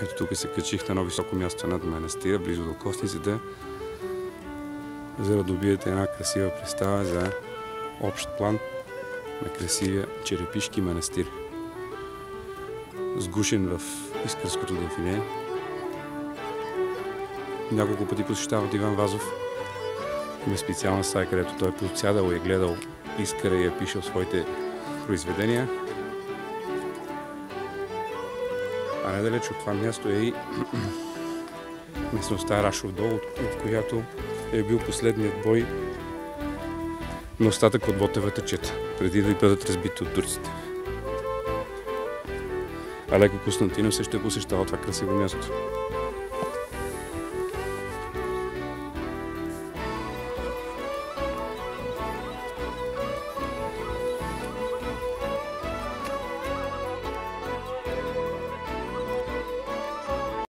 Ето тук се качих на едно високо място над манастира, близо до костниците, за да добиете една красива представа за общ план на красивия Черепишки манастир. Сгушен в Искърското дефине. Няколко пъти посещават Иван Вазов. Има специална стая, където той е подсядал и е гледал Искъра и е пишел своите произведения. А недалеч от това място е и местността Рашов дол, от която е бил последният бой на остатък от Ботевата чета, преди да бъдат разбити от турците. Алеко Константинов също е посещавал това красиво място.